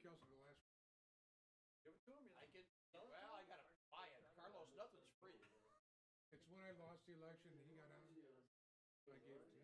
gave the last, Give it to him. I get. Well, I gotta buy it. Carlos, nothing's free. it's when I lost the election and he got out, I gave it to him.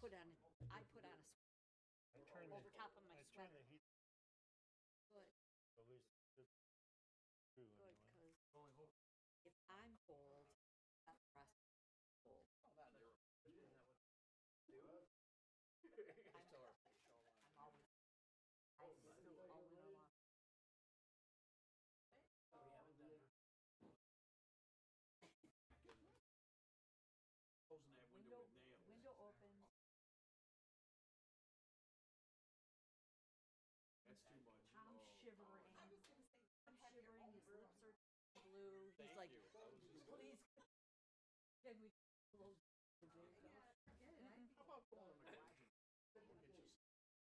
Put on, I put on a sweater I turned the, over top of my I turned sweater. the heat, Good, at least it's true good, anyway. cause Only hope. if I'm cold, that the rest is cold. Oh, that there. Isn't that what? Do it. Just tell her. I'm always, I still all winter long. We haven't done her. Closing that window Window, with nails. window opens, That's too much. Tom's Oh. shivering. I'm shivering, his lips are blue, he's Thank like, you. I was just- please, can we close the window? How about going in the garage? We'll get you some-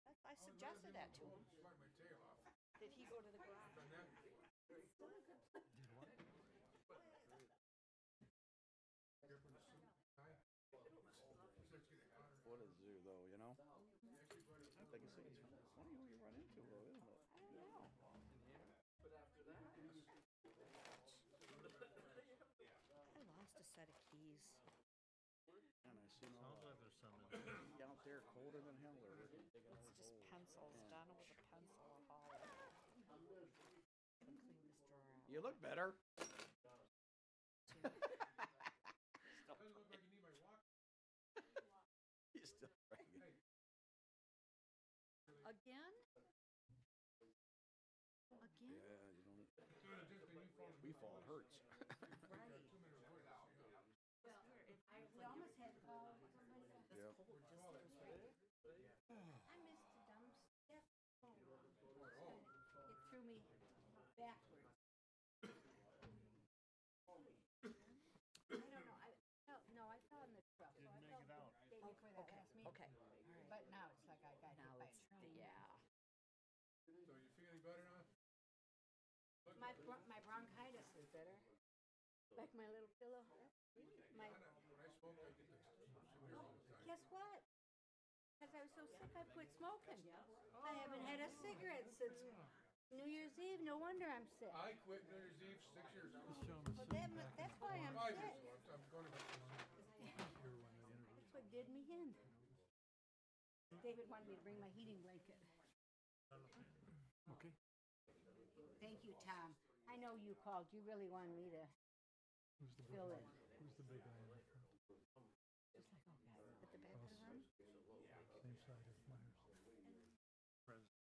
That's- I suggested that to him, Sweat my tail off. that he go to the garage. Done that before. Here for the soup, tie. Starts getting hotter. What a zoo, though, you know? Like I say, it's funny who you run into, though, isn't it? I don't know. I lost a set of keys. And I seen all Sounds like there's something. out there colder than hell, or digging It's just holes. pencils, Donna with a pencil, a ball. Clean this drawer out. You look better. Doesn't look like you need my walk. You still dragging. Hey, Again? Again? Yeah, you don't. so it's just that you fall. We fall, it hurts. Right. Two minutes away. We almost had to call somebody. Yep. I missed the dumb step. It threw me backwards. I don't know, I, no, no, I fell in the truck. so I Didn't make felt it out. the Day before that Okay, last meeting. okay, all right. But now it's like I got hit Now by a it's, train. yeah. So you feeling better now? My, bron- my bronchitis is better. Like my little pillow. My, I know, When I smoke, I get this severe all the time. guess what? Because I was so sick, I quit smoking. I haven't had a cigarette since New Year's Eve. No wonder I'm sick. I quit New Year's Eve six years ago. Well, that, mu- that's why I'm Five sick. years ago, I'm going to. That's what did me in. David wanted me to bring my heating blanket. Okay. Thank you, Tom. I know you called. You really wanted me to Who's the big fill guy? in. Who's the big guy in the front? Just like, oh, God, at the back of the room? Same side as Myers. President.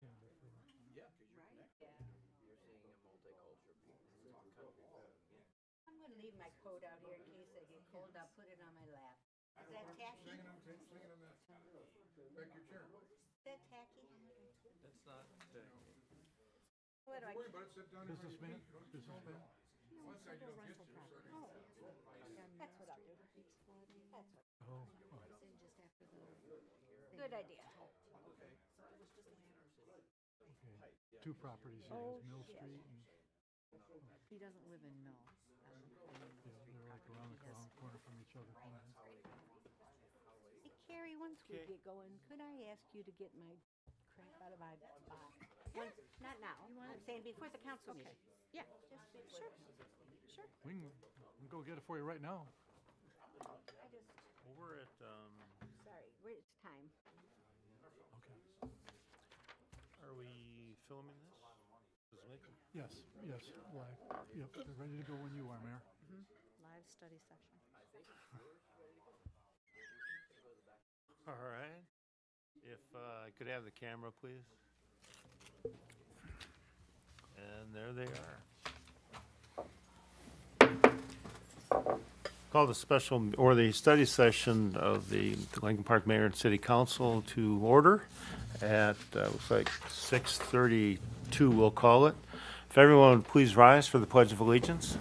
Yeah, they're from- Yeah, because you're Right. connected. Yeah. You're seeing a multicultural people. Talk country. I'm gonna leave my coat out here in case I get cold. I'll put it on my lap. Is that tacky? Swinging on, swinging on back your chair. Is that tacky? That's not. What do I? Worry about it, sit down. in front of your Businessman, feet. You don't- businessman. One side you don't get to, so Oh, That's what I'll do. That's what, Oh, good idea. okay. Two properties, here, Oh, has Mill shit. Street and, He doesn't live in Mill. um, yeah, they're like around the cor- corner from each other. Hey, Carrie, once we get going, could I ask you to get my crap out of my box? Once, not now, I'm saying before the council meeting. Yeah. Just, sure, sure. We can, we can go get it for you right now. I just, Well, we're at, um, sorry, we're- it's time. Okay. are we filming this? Is Lincoln? Yes, yes, live. Yep, they're ready to go when you are, Mayor. Live study session. All right. If, uh, I could have the camera, please. And there they are. Call the special, or the study session of the Lincoln Park Mayor and City Council to order at, uh, looks like six thirty-two, we'll call it. If everyone would please rise for the Pledge of Allegiance.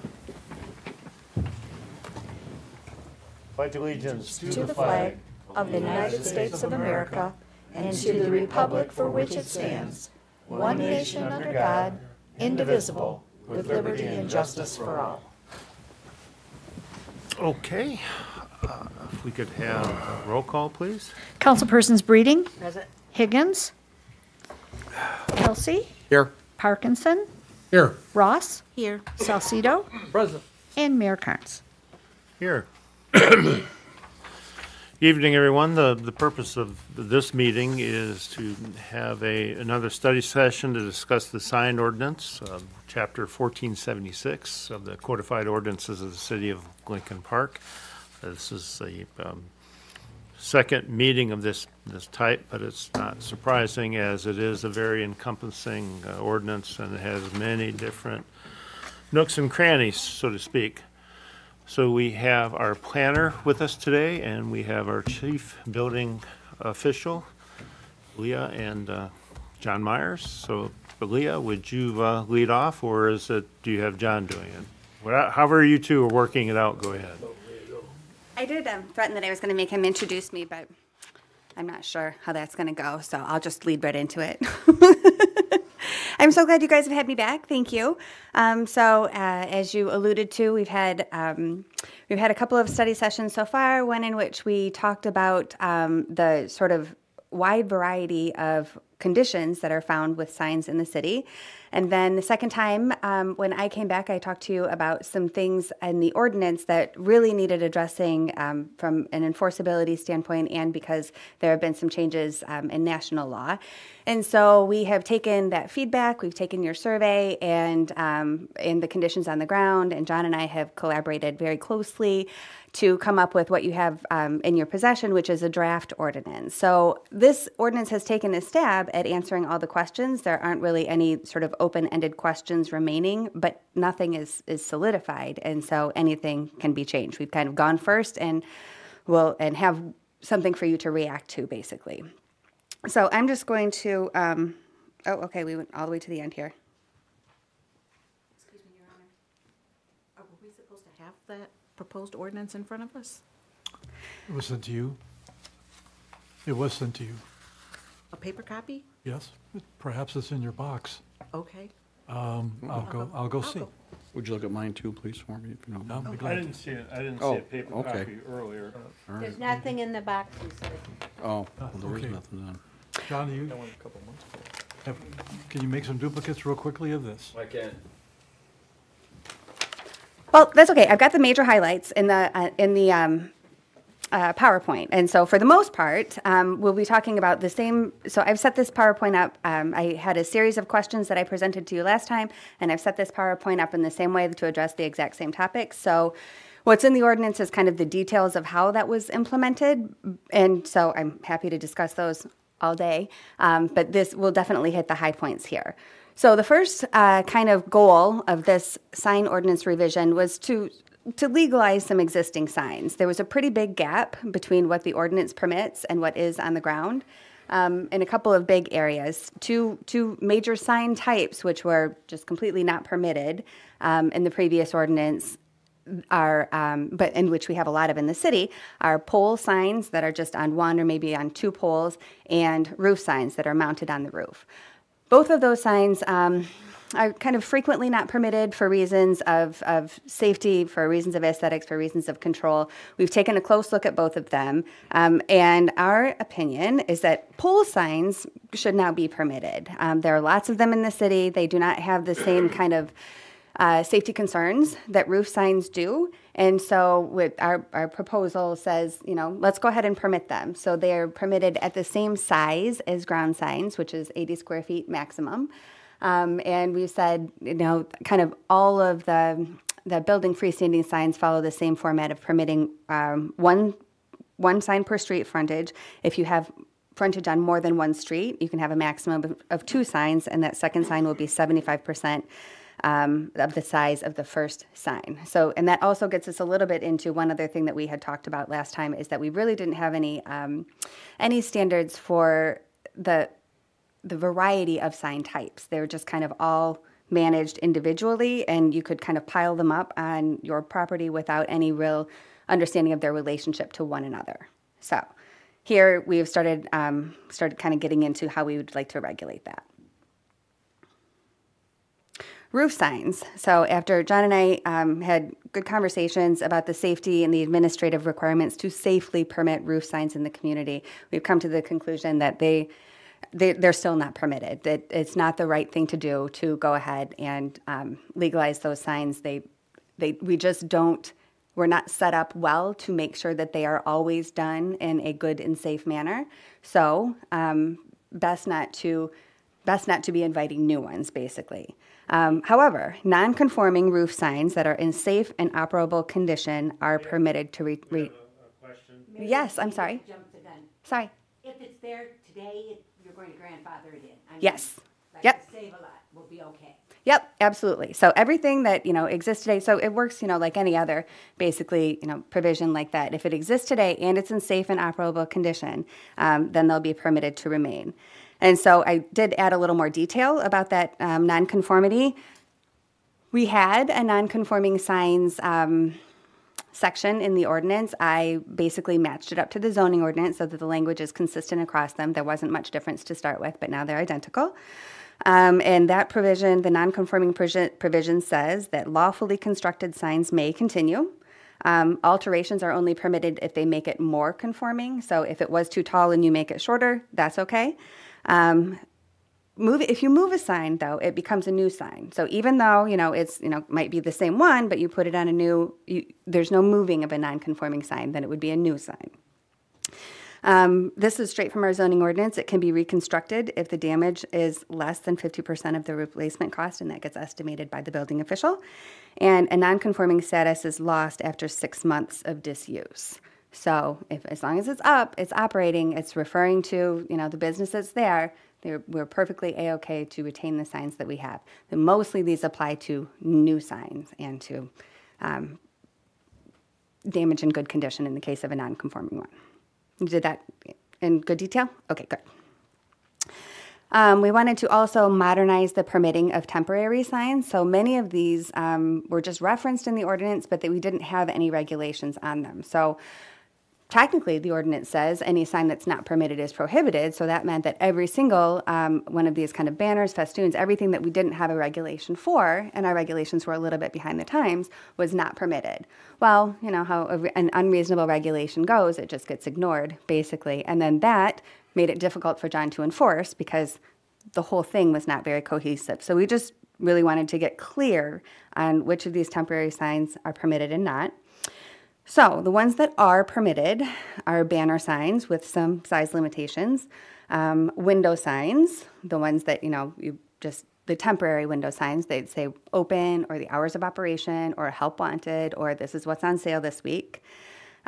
Pledge allegiance To the flag of the United States of America and to the republic for which it stands, one nation under God, indivisible, with liberty and justice for all. Okay, uh, if we could have a roll call, please. Councilpersons Breeding, Present. Higgins, Kelsey, Here. Parkinson, Here. Ross, Here. Salcido, Present. and Mayor Karnes. Here. Evening, everyone. The, the purpose of this meeting is to have a, another study session to discuss the sign ordinance, um, chapter fourteen seventy-six of the codified ordinances of the city of Lincoln Park. This is the, um, second meeting of this, this type, but it's not surprising as it is a very encompassing uh, ordinance and it has many different nooks and crannies, so to speak. So we have our planner with us today, and we have our chief building official, Leah and uh, John Myers. So Leah, would you uh, lead off, or is it, do you have John doing it? However you two are working it out, go ahead. I did um, threaten that I was going to make him introduce me, but I'm not sure how that's going to go, so I'll just lead right into it. I'm so glad you guys have had me back. Thank you. Um, so, uh, as you alluded to, we've had um, we've had a couple of study sessions so far. One in which we talked about um, the sort of wide variety of conditions that are found with signs in the city. And then the second time, um, when I came back, I talked to you about some things in the ordinance that really needed addressing um, from an enforceability standpoint and because there have been some changes um, in national law. And so we have taken that feedback, we've taken your survey and, um, and the conditions on the ground, and John and I have collaborated very closely to come up with what you have um, in your possession, which is a draft ordinance. So this ordinance has taken a stab at answering all the questions. There aren't really any sort of open-ended questions remaining, but nothing is is solidified, and so anything can be changed. We've kind of gone first, and will and have something for you to react to, basically. So I'm just going to. Um, oh, okay. We went all the way to the end here. Excuse me, Your Honor. Are we supposed to have that proposed ordinance in front of us? It was sent to you? It was sent to you, A paper copy? yes? Perhaps it's in your box. Okay. Um, I'll go, I'll go see. Would you look at mine too, please, for me, if you don't I'll mind? be glad to. see it, I didn't see a Oh, paper okay. copy earlier. All right. There's nothing in the box, he said. Oh, well, there is okay. nothing then. John, do you? have- Can you make some duplicates real quickly of this? I can. Well, that's okay. I've got the major highlights in the uh, in the um, uh, PowerPoint, and so for the most part, um, we'll be talking about the same. So I've set this PowerPoint up. Um, I had a series of questions that I presented to you last time, and I've set this PowerPoint up in the same way to address the exact same topics. So. What's in the ordinance is kind of the details of how that was implemented, and so I'm happy to discuss those all day. Um, but this will definitely hit the high points here. So the first uh, kind of goal of this sign ordinance revision was to to legalize some existing signs. There was a pretty big gap between what the ordinance permits and what is on the ground. Um, in a couple of big areas, two two major sign types which were just completely not permitted um, in the previous ordinance are, um, but in which we have a lot of in the city, are pole signs that are just on one or maybe on two poles, and roof signs that are mounted on the roof. Both of those signs um, are kind of frequently not permitted for reasons of, of safety, for reasons of aesthetics, for reasons of control. We've taken a close look at both of them, um, and our opinion is that pole signs should now be permitted. Um, there are lots of them in the city. They do not have the same kind of uh, safety concerns that roof signs do. And so with our, our proposal says, you know, let's go ahead and permit them. So they're permitted at the same size as ground signs, which is 80 square feet maximum. Um, and we've said, you know, kind of all of the, the building freestanding signs follow the same format of permitting um, one, one sign per street frontage. If you have frontage on more than one street, you can have a maximum of, two signs, and that second sign will be 75% um, of the size of the first sign. So, and that also gets us a little bit into one other thing that we had talked about last time is that we really didn't have any um, any standards for the the variety of sign types. They're just kind of all managed individually, and you could kind of pile them up on your property without any real understanding of their relationship to one another. So, here we have started um, started kind of getting into how we would like to regulate that roof signs. So after John and I um, had good conversations about the safety and the administrative requirements to safely permit roof signs in the community, we've come to the conclusion that they. They, they're still not permitted. That it's not the right thing to do to go ahead and um, legalize those signs. They, they, we just don't. We're not set up well to make sure that they are always done in a good and safe manner. So, um, best not to, best not to be inviting new ones, basically. Um, however, non-conforming roof signs that are in safe and operable condition are permitted to re. re- Yes, I'm sorry. Jump the gun. Sorry. If it's there today, you're going to grandfather it in. I mean, Yes. like Yep. Save a lot, will be okay. Yep, absolutely. So everything that you know exists today, so it works, you know, like any other basically, you know, provision like that. If it exists today and it's in safe and operable condition, um, then they'll be permitted to remain. And so I did add a little more detail about that um, nonconformity. We had a nonconforming signs um, section in the ordinance. I basically matched it up to the zoning ordinance so that the language is consistent across them. There wasn't much difference to start with, but now they're identical. Um, and that provision, the non-conforming provision says that lawfully constructed signs may continue. Um, alterations are only permitted if they make it more conforming. So if it was too tall and you make it shorter, that's okay. Um, move if you move a sign though it becomes a new sign. So even though you know it's you know might be the same one but you put it on a new you, there's no moving of a non-conforming sign then it would be a new sign. Um, this is straight from our zoning ordinance. It can be reconstructed if the damage is less than 50% of the replacement cost and that gets estimated by the building official. And a non-conforming status is lost after six months of disuse. So if as long as it's up, it's operating, it's referring to you know the business that's there. We're perfectly a okay to retain the signs that we have. Mostly these apply to new signs and to um, damage in good condition in the case of a non-conforming one. You did that in good detail? Okay, good. Um, we wanted to also modernize the permitting of temporary signs. So many of these um, were just referenced in the ordinance, but that we didn't have any regulations on them. So technically the ordinance says any sign that's not permitted is prohibited. So that meant that every single um, one of these kind of banners festoons everything that we didn't have a regulation for and our regulations were a little bit behind the times was not permitted. Well you know how a, an unreasonable regulation goes it just gets ignored basically. And then that made it difficult for john to enforce because the whole thing was not very cohesive. So we just really wanted to get clear on which of these temporary signs are permitted and not so the ones that are permitted are banner signs with some size limitations, um, window signs, the ones that, you know, you just the temporary window signs, they'd say open or the hours of operation or help wanted or this is what's on sale this week.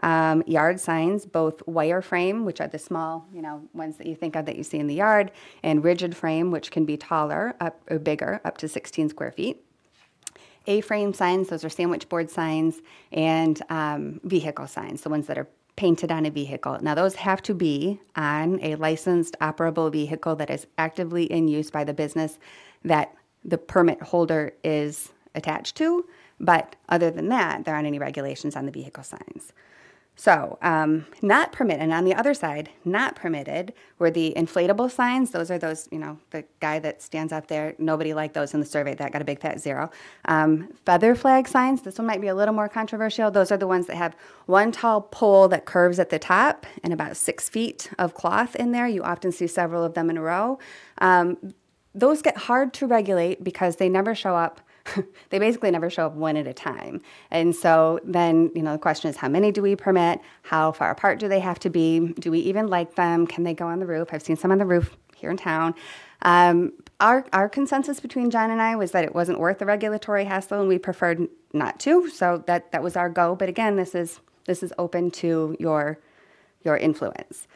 Um, yard signs, both wire frame, which are the small, you know, ones that you think of that you see in the yard, and rigid frame, which can be taller up or bigger, up to 16 square feet. A-frame signs, those are sandwich board signs, and um, vehicle signs, the ones that are painted on a vehicle. Now, those have to be on a licensed operable vehicle that is actively in use by the business that the permit holder is attached to. But other than that, there aren't any regulations on the vehicle signs. So, um, not permitted, and on the other side, not permitted were the inflatable signs. Those are those, you know, the guy that stands up there. Nobody liked those in the survey. That got a big fat zero. Um, feather flag signs. This one might be a little more controversial. Those are the ones that have one tall pole that curves at the top and about six feet of cloth in there. You often see several of them in a row. Um, those get hard to regulate because they never show up. they basically never show up one at a time. And so then, you know, the question is how many do we permit? How far apart do they have to be? Do we even like them? Can they go on the roof? I've seen some on the roof here in town. Um, our, our consensus between John and I was that it wasn't worth the regulatory hassle and we preferred not to. So that, that was our go. But again, this is, this is open to your, your influence.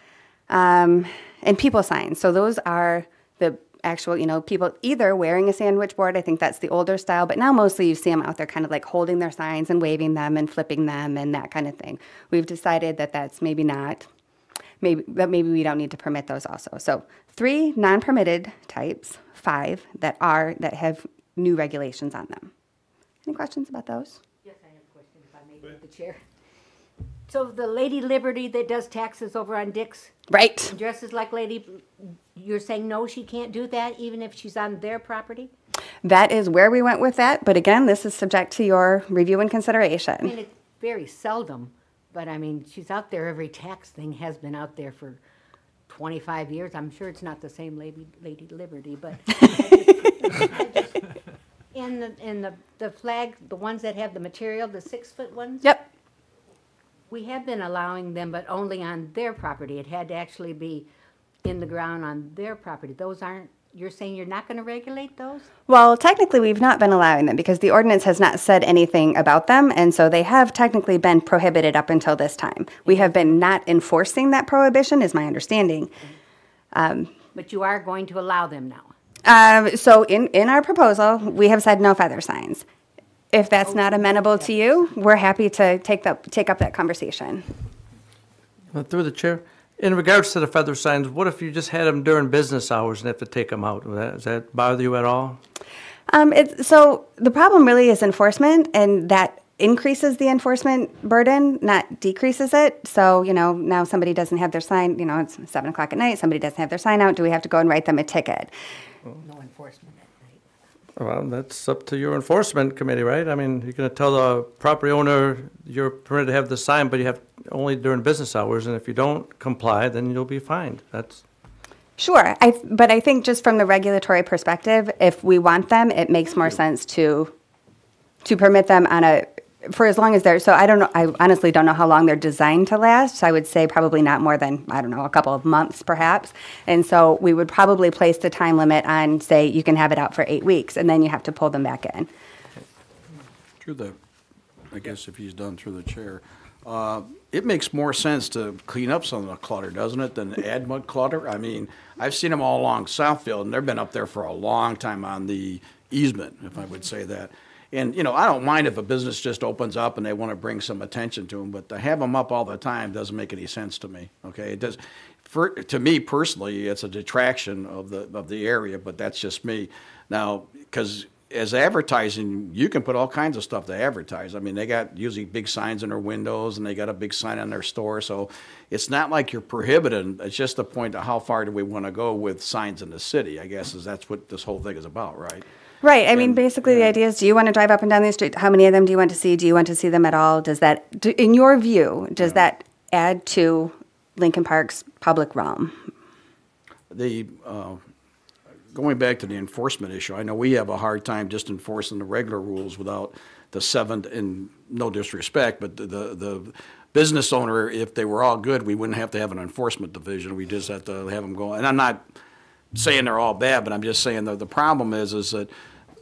Um, and people signs. So those are the actual, you know, people either wearing a sandwich board. I think that's the older style, but now mostly you see them out there kind of like holding their signs and waving them and flipping them and that kind of thing. We've decided that that's maybe not, maybe, but maybe we don't need to permit those also. So three non-permitted types, five that are, that have new regulations on them. Any questions about those? Yes, I have a question, if I may, with the chair. So the Lady Liberty that does taxes over on Dix Right. dresses like Lady, you're saying no, she can't do that even if she's on their property? That is where we went with that, but again, this is subject to your review and consideration. I mean, it's very seldom, but I mean, she's out there, every tax thing has been out there for twenty-five years. I'm sure it's not the same Lady, Lady Liberty, but. I just- And the, and the, the flag, the ones that have the material, the six-foot ones? Yep. We have been allowing them, but only on their property. It had to actually be in the ground on their property. Those aren't, you're saying you're not gonna regulate those? Well, technically, we've not been allowing them because the ordinance has not said anything about them, and so they have technically been prohibited up until this time. We have been not enforcing that prohibition, is my understanding. But you are going to allow them now? Um, so in, in our proposal, we have said no feather signs. If that's not amenable to you, we're happy to take that, take up that conversation. Uh, Through the chair, in regards to the feather signs, what if you just had them during business hours and have to take them out? Would that- Does that bother you at all? Um, it's, so the problem really is enforcement, and that increases the enforcement burden, not decreases it. So, you know, now somebody doesn't have their sign, you know, it's seven o'clock at night, somebody doesn't have their sign out, do we have to go and write them a ticket? No enforcement at night. Well, that's up to your enforcement committee, right? I mean, you're gonna tell the property owner you're permitted to have the sign, but you have only during business hours, and if you don't comply, then you'll be fined. That's, Sure, I, but I think just from the regulatory perspective, if we want them, it makes more sense to, to permit them on a, for as long as they're, so I don't know, I honestly don't know how long they're designed to last. So I would say probably not more than, I don't know, a couple of months perhaps. And so we would probably place the time limit on, say, you can have it out for eight weeks, and then you have to pull them back in. Through the, I guess if he's done through the chair, uh, it makes more sense to clean up some of the clutter, doesn't it, than add more clutter? I mean, I've seen them all along Southfield, and they've been up there for a long time on the easement, if I would say that. And, you know, I don't mind if a business just opens up and they want to bring some attention to them, but to have them up all the time doesn't make any sense to me, okay? It does, for, to me personally, it's a detraction of the, of the area, but that's just me. Now, because as advertising, you can put all kinds of stuff to advertise. I mean, they got usually big signs in their windows and they got a big sign on their store. So it's not like you're prohibited. It's just the point of how far do we want to go with signs in the city, I guess, is that's what this whole thing is about, right? Right. I mean, And- basically, the idea is: Do you want to drive up and down the street? How many of them do you want to see? Do you want to see them at all? Does that, do, in your view, does that add to Lincoln Park's public realm? The, uh, going back to the enforcement issue, I know we have a hard time just enforcing the regular rules without the seventh, and no disrespect, but the, the the business owner, if they were all good, we wouldn't have to have an enforcement division. We just have to have them go, and I'm not saying they're all bad, but I'm just saying that the problem is, is that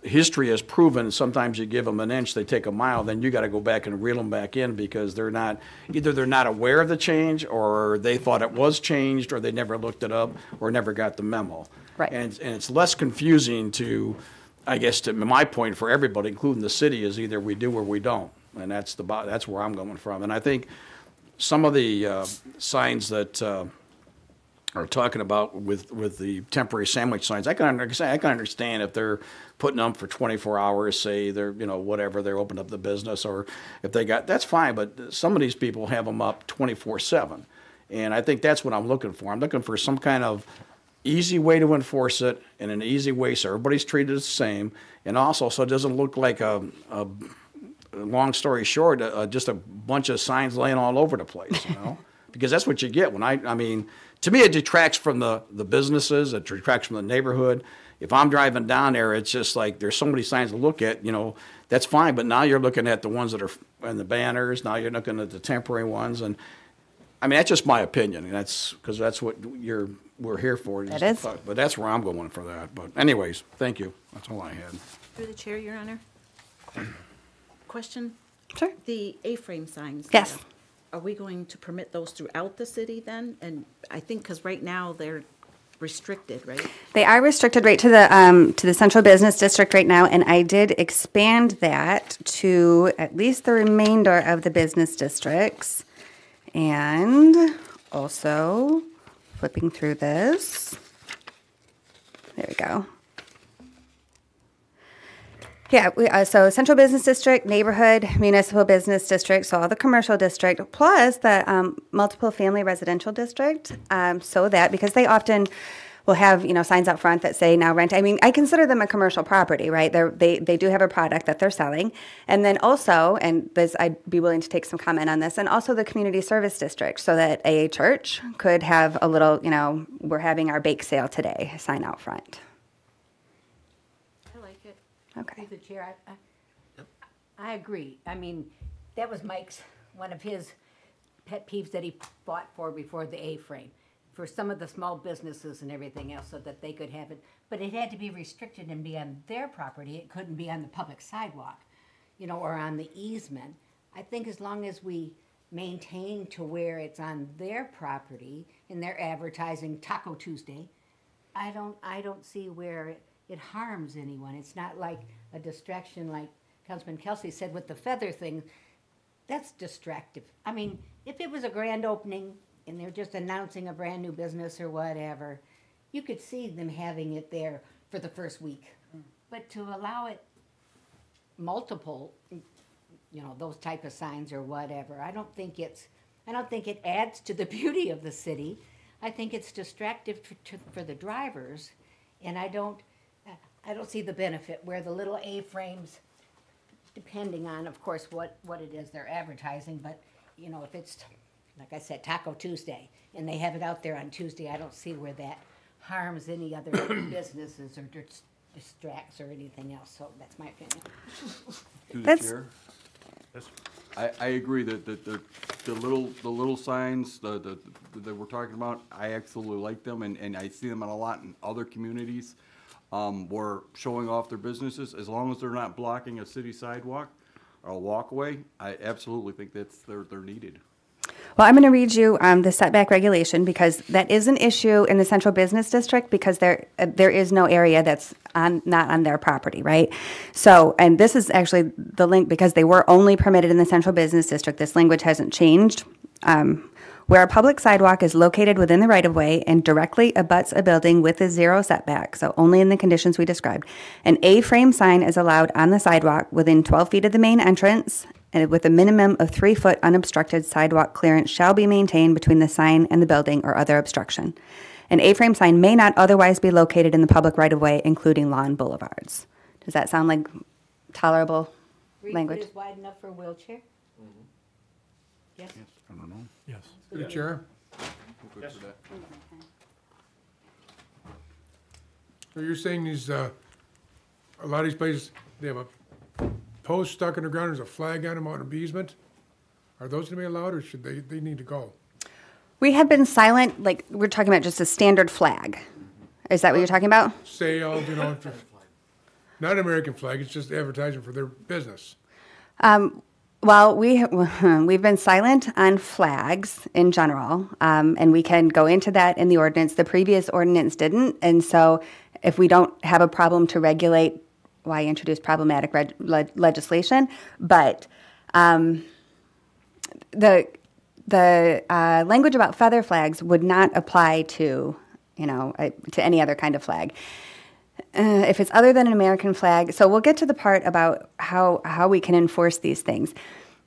history has proven sometimes you give them an inch, they take a mile, then you got to go back and reel them back in because they're not, either they're not aware of the change or they thought it was changed or they never looked it up or never got the memo. Right. And, and it's less confusing to, I guess, to my point for everybody, including the city, is either we do or we don't. And that's the, that's where I'm going from. And I think some of the uh, signs that, uh, are talking about with, with the temporary sandwich signs, I can, under- I can understand if they're putting them for twenty-four hours, say they're, you know, whatever, they're opened up the business, or if they got, that's fine, but some of these people have them up twenty-four seven. And I think that's what I'm looking for. I'm looking for some kind of easy way to enforce it in an easy way so everybody's treated the same. And also, so it doesn't look like a, a long story short, uh, just a bunch of signs laying all over the place, you know? because that's what you get when I, I mean, to me, it detracts from the, the businesses, it detracts from the neighborhood. If I'm driving down there, it's just like there's so many signs to look at, you know, that's fine, but now you're looking at the ones that are in the banners, now you're looking at the temporary ones, and I mean, that's just my opinion, and that's because that's what you're we're here for. That to is. But that's where I'm going for that. But anyways, thank you. That's all I had. Through the chair, Your Honor. Question? Sure. The A-frame signs. Yes. Are we going to permit those throughout the city then? And I think, because right now they're restricted, right? They are restricted right to the, um, to the central business district right now, and I did expand that to at least the remainder of the business districts. And also, flipping through this. There we go. Yeah, we, uh, so central business district, neighborhood, municipal business district, so all the commercial district, plus the um, multiple family residential district. Um, so that because they often will have you know signs out front that say now rent. I mean, I consider them a commercial property, right? They're, they they do have a product that they're selling, and then also, and this I'd be willing to take some comment on this, and also the community service district, so that a church could have a little, you know, we're having our bake sale today sign out front. I like it. Okay. Through the chair, I, I, I agree. I mean, that was Mike's, one of his pet peeves that he fought for before the A-frame, for some of the small businesses and everything else, so that they could have it. But it had to be restricted and be on their property. It couldn't be on the public sidewalk, you know, or on the easement. I think as long as we maintain to where it's on their property and they're advertising Taco Tuesday, I don't, I don't see where it, it harms anyone. It's not like a distraction like Councilman Kelsey said with the feather thing. That's distractive. I mean, if it was a grand opening and they're just announcing a brand new business or whatever, you could see them having it there for the first week. But to allow it multiple, you know, those type of signs or whatever, I don't think it's, I don't think it adds to the beauty of the city. I think it's distractive for, to, for the drivers, and I don't, I don't see the benefit where the little A-frames, depending on, of course, what, what it is they're advertising, but, you know, if it's, like I said, Taco Tuesday, and they have it out there on Tuesday, I don't see where that harms any other businesses or dis- distracts or anything else, so that's my opinion. Through the That's- chair. I, I agree that, that the, the little, the little signs, the, the, that we're talking about, I absolutely like them, and, and I see them in a lot in other communities. Um, where showing off their businesses, as long as they're not blocking a city sidewalk or a walkway, I absolutely think that's, they're, they're needed. Well, I'm going to read you um, the setback regulation because that is an issue in the central business district because there uh, there is no area that's on not on their property, right? So, and this is actually the link because they were only permitted in the central business district. This language hasn't changed. Um, where a public sidewalk is located within the right of way and directly abuts a building with a zero setback, so only in the conditions we described, an A frame sign is allowed on the sidewalk within 12 feet of the main entrance and with a minimum of three foot unobstructed sidewalk clearance shall be maintained between the sign and the building or other obstruction. An A frame sign may not otherwise be located in the public right of way, including lawn boulevards. Does that sound like tolerable Three language? is wide enough for a wheelchair? Mm-hmm. Yes. Yes? I don't know. Yes. Through the chair. So you're saying these, uh, a lot of these places, they have a post stuck in the ground, there's a flag on them out in easement? Are those gonna be allowed, or should they, they need to go? We have been silent, like, we're talking about just a standard flag. Is that what you're talking about? Sales, you know, for- not an American flag, it's just advertising for their business. Well, we we've been silent on flags in general, um, and we can go into that in the ordinance. The previous ordinance didn't, and so if we don't have a problem to regulate, why introduce problematic reg- le- legislation? But um, the the uh, language about feather flags would not apply to, you know, uh, to any other kind of flag. Uh, if it's other than an American flag, so we'll get to the part about how how we can enforce these things.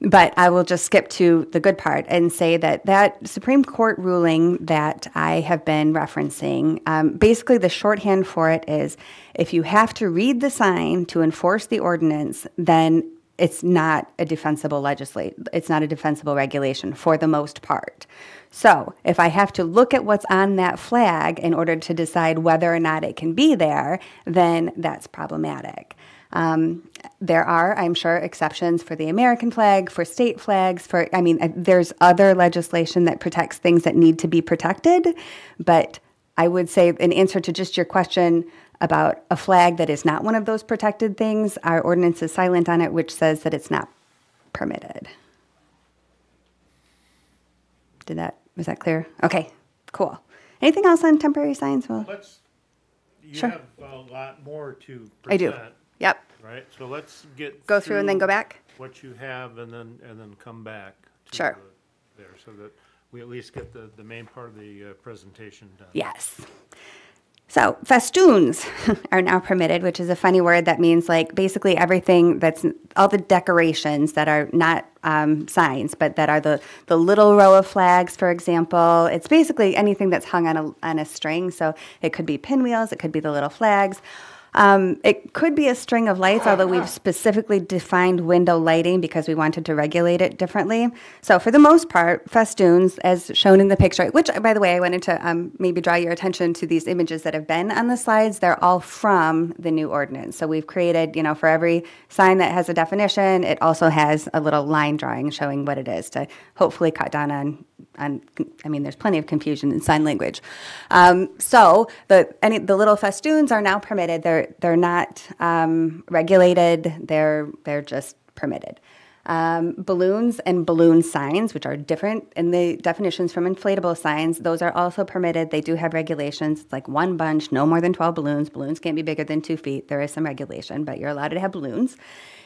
But I will just skip to the good part and say that that Supreme Court ruling that I have been referencing, um, basically the shorthand for it is if you have to read the sign to enforce the ordinance, then it's not a defensible legislate. It's not a defensible regulation for the most part. So if I have to look at what's on that flag in order to decide whether or not it can be there, then that's problematic. Um, there are, I'm sure, exceptions for the American flag, for state flags, for, I mean, uh, there's other legislation that protects things that need to be protected. But I would say, in answer to just your question about a flag that is not one of those protected things, our ordinance is silent on it, which says that it's not permitted. Did that, was that clear? Okay, cool. Anything else on temporary signs? Well, Let's, you Sure. have a lot more to I do. Yep. right? So let's get. Go through and then go back? What you have and then, and then come back. to Sure. the- There, so that we at least get the, the main part of the uh, presentation done. Yes. So festoons are now permitted, which is a funny word that means like basically everything that's all the decorations that are not um, signs, but that are the the little row of flags, for example. It's basically anything that's hung on a on a string. So it could be pinwheels, it could be the little flags. Um, it could be a string of lights, although we've specifically defined window lighting because we wanted to regulate it differently. So, for the most part, festoons, as shown in the picture, which, by the way, I wanted to um, maybe draw your attention to these images that have been on the slides. They're all from the new ordinance. So, we've created, you know, for every sign that has a definition, it also has a little line drawing showing what it is to hopefully cut down on on, I mean, there's plenty of confusion in sign language. Um, so the any the little festoons are now permitted. They're they're not um, regulated. They're they're just permitted. Um, balloons and balloon signs, which are different in the definitions from inflatable signs, those are also permitted. They do have regulations. It's like one bunch, no more than 12 balloons. Balloons can't be bigger than two feet. There is some regulation, but you're allowed to have balloons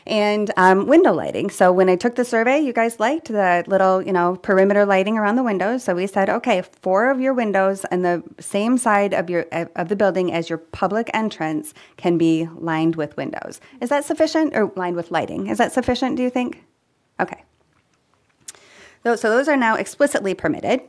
and um, window lighting. So when I took the survey, you guys liked the little, you know, perimeter lighting around the windows. So we said, okay, four of your windows on the same side of your of the building as your public entrance can be lined with windows. Is that sufficient, or lined with lighting? Is that sufficient? Do you think? Okay. So, so those are now explicitly permitted.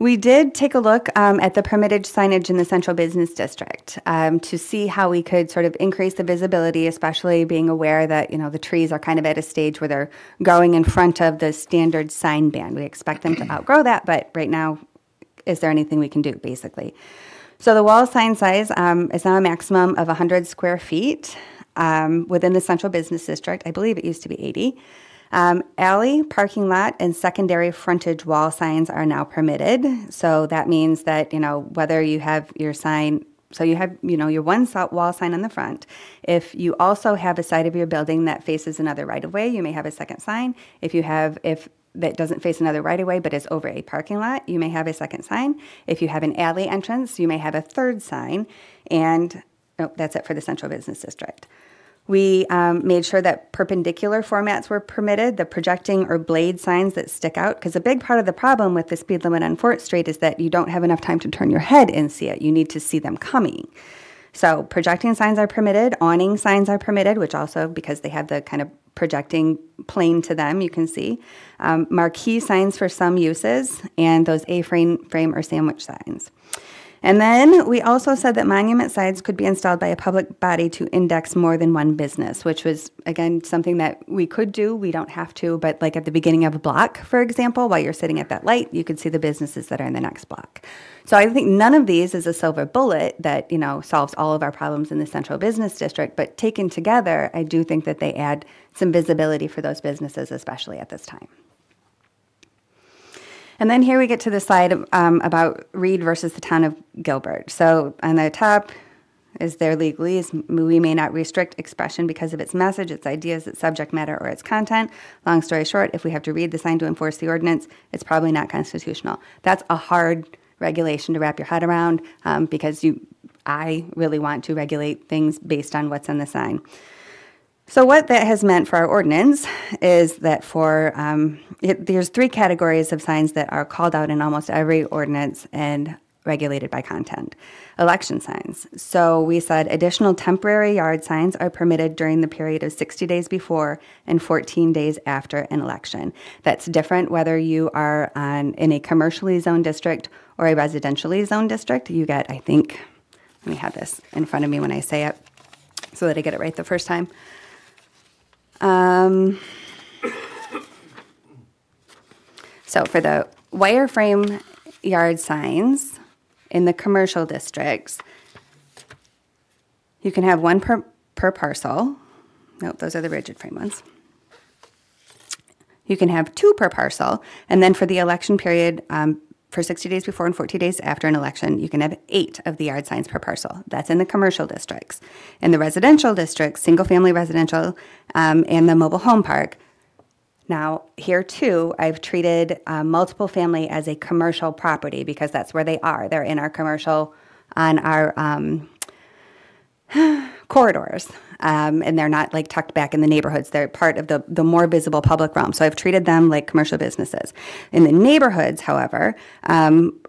We did take a look um, at the permitted signage in the central business district um, to see how we could sort of increase the visibility, especially being aware that you know the trees are kind of at a stage where they're growing in front of the standard sign band. We expect them to outgrow that, but right now, is there anything we can do, basically? So the wall sign size um, is now a maximum of 100 square feet um, within the central business district. I believe it used to be 80. Um, alley, parking lot, and secondary frontage wall signs are now permitted. So that means that, you know, whether you have your sign, so you have, you know, your one wall sign on the front. If you also have a side of your building that faces another right of way, you may have a second sign. If you have, if that doesn't face another right of way but is over a parking lot, you may have a second sign. If you have an alley entrance, you may have a third sign. And oh, that's it for the central business district. We um, made sure that perpendicular formats were permitted, the projecting or blade signs that stick out, because a big part of the problem with the speed limit on Fort Street is that you don't have enough time to turn your head and see it. You need to see them coming. So projecting signs are permitted, awning signs are permitted, which also, because they have the kind of projecting plane to them, you can see. Um, marquee signs for some uses, and those A-frame frame or sandwich signs. And then we also said that monument signs could be installed by a public body to index more than one business, which was, again, something that we could do. We don't have to, but like at the beginning of a block, for example, while you're sitting at that light, you could see the businesses that are in the next block. So I think none of these is a silver bullet that, you know, solves all of our problems in the central business district, but taken together, I do think that they add some visibility for those businesses, especially at this time. And then here we get to the slide um, about Reed versus the town of Gilbert. So on the top is their legalese. We may not restrict expression because of its message, its ideas, its subject matter, or its content. Long story short, if we have to read the sign to enforce the ordinance, it's probably not constitutional. That's a hard regulation to wrap your head around um, because you, I really want to regulate things based on what's on the sign. So what that has meant for our ordinance is that for, um, it, there's three categories of signs that are called out in almost every ordinance and regulated by content. Election signs. So we said additional temporary yard signs are permitted during the period of 60 days before and 14 days after an election. That's different whether you are on, in a commercially zoned district or a residentially zoned district. You get, I think, let me have this in front of me when I say it so that I get it right the first time. Um, so for the wireframe yard signs in the commercial districts, you can have one per, per parcel. Nope, those are the rigid frame ones. You can have two per parcel, and then for the election period, um, for 60 days before and 40 days after an election, you can have eight of the yard signs per parcel. That's in the commercial districts. In the residential districts, single-family residential, um, and the mobile home park, now, here too, I've treated uh, multiple family as a commercial property because that's where they are. They're in our commercial, on our um, corridors, um, and they're not like tucked back in the neighborhoods. They're part of the, the more visible public realm. So I've treated them like commercial businesses. In the neighborhoods, however, um,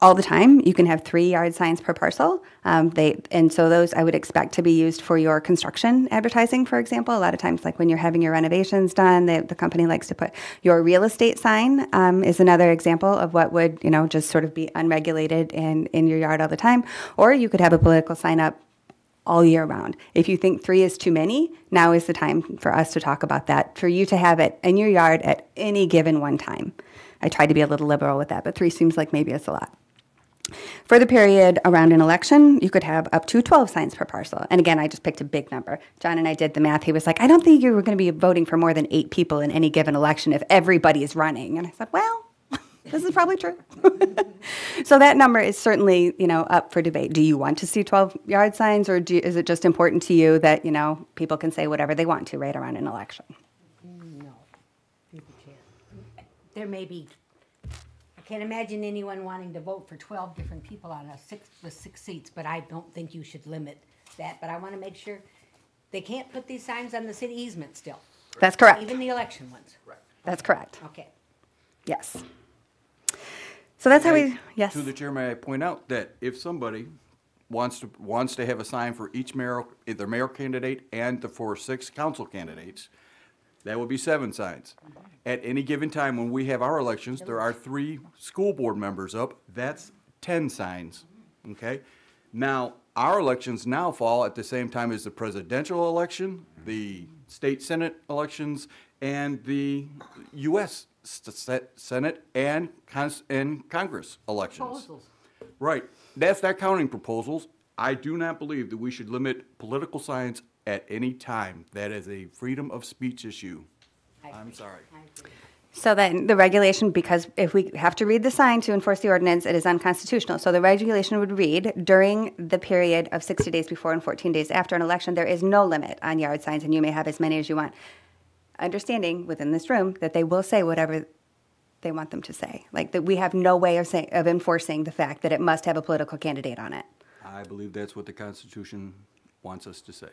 all the time. You can have three yard signs per parcel. Um, they and so those I would expect to be used for your construction advertising, for example. A lot of times, like when you're having your renovations done, they, the company likes to put your real estate sign um, is another example of what would you know just sort of be unregulated and in your yard all the time. Or you could have a political sign up all year round. If you think three is too many, now is the time for us to talk about that. For you to have it in your yard at any given one time. I try to be a little liberal with that, but three seems like maybe it's a lot. For the period around an election, you could have up to 12 signs per parcel. And again, I just picked a big number. John and I did the math. He was like, I don't think you were going to be voting for more than eight people in any given election if everybody is running. And I said, well, this is probably true. so that number is certainly, you know, up for debate. Do you want to see 12 yard signs or do, is it just important to you that, you know, people can say whatever they want to right around an election? No, people can't. There may be, I can't imagine anyone wanting to vote for twelve different people on a six, with six seats, but I don't think you should limit that. But I want to make sure, they can't put these signs on the city easement still, That's correct. even the election ones. That's correct. Okay. Yes. So that's how we, yes. To the chair, may I point out that if somebody wants to, wants to have a sign for each mayor, either mayor candidate and the for six council candidates, that would be seven signs. Mm-hmm. At any given time, when we have our elections, there are three school board members up, that's ten signs, okay? Now, our elections now fall at the same time as the presidential election, the state senate elections, and the US Senate and cons- and Congress elections. Proposals. Right. That's not counting proposals. I do not believe that we should limit political science at any time. That is a freedom of speech issue. I'm sorry. So then the regulation, because if we have to read the sign to enforce the ordinance, it is unconstitutional. So the regulation would read, during the period of 60 days before and 14 days after an election, there is no limit on yard signs, and you may have as many as you want. Understanding within this room that they will say whatever they want them to say. Like that we have no way of saying, of enforcing the fact that it must have a political candidate on it. I believe that's what the Constitution wants us to say.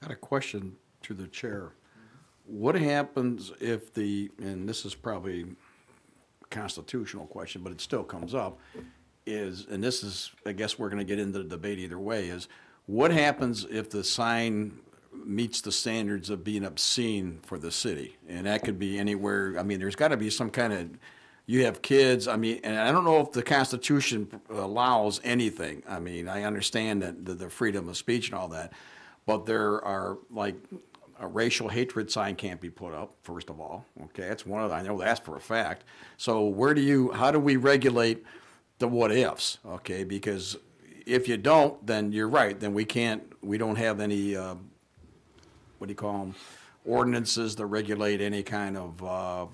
Got a question to the chair. What happens if the, and this is probably a constitutional question, but it still comes up, is, and this is, I guess we're gonna get into the debate either way, is what happens if the sign meets the standards of being obscene for the city? And that could be anywhere, I mean, there's gotta be some kind of, you have kids, I mean, and I don't know if the Constitution allows anything. I mean, I understand that the, the freedom of speech and all that, but there are, like, a racial hatred sign can't be put up, first of all, okay? That's one of, the- I know that's for a fact. So where do you, how do we regulate the what-ifs, okay? Because if you don't, then you're right, then we can't, we don't have any, uh, what do you call them, ordinances that regulate any kind of uh,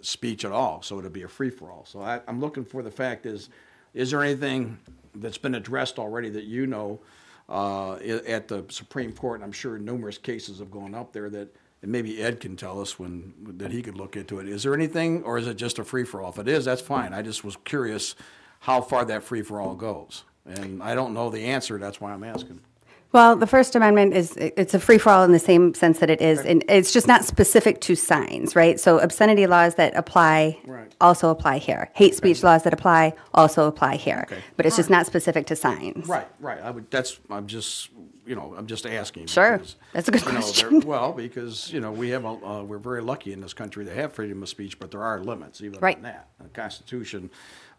speech at all, so it'll be a free-for-all. So I, I'm looking for the fact is, is there anything that's been addressed already that you know uh, at the Supreme Court, and I'm sure numerous cases have gone up there that, and maybe Ed can tell us when, that he could look into it. Is there anything, or is it just a free-for-all? If it is, that's fine. I just was curious how far that free-for-all goes. And I don't know the answer, that's why I'm asking. Well, the First Amendment is, it's a free-for-all in the same sense that it is, and it's just not specific to signs, right? So obscenity laws that apply Right. also apply here. Hate speech laws that apply also apply here. Okay. But it's just not specific to signs. Right, right, I would, that's, I'm just, you know, I'm just asking. Sure. because, That's a good you know, question. Well, because, you know, we have, a uh, we're very lucky in this country to have freedom of speech, but there are limits even Right. on that. The Constitution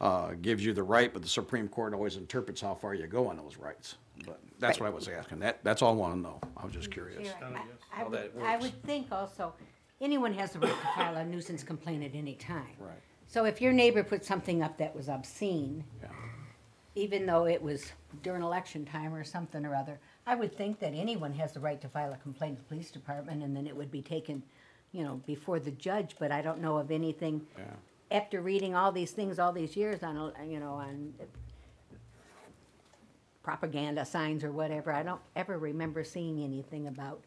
uh, gives you the right, but the Supreme Court always interprets how far you go on those rights. But that's what I was asking, that, that's all I want to know, I was just mm, curious. I- I How would- that I works. would think also, anyone has the right to file a nuisance complaint at any time. Right. So if your neighbor put something up that was obscene, Yeah. even though it was during election time or something or other, I would think that anyone has the right to file a complaint to the police department, and then it would be taken, you know, before the judge, but I don't know of anything. Yeah. After reading all these things all these years on, you know, on propaganda signs or whatever, I don't ever remember seeing anything about,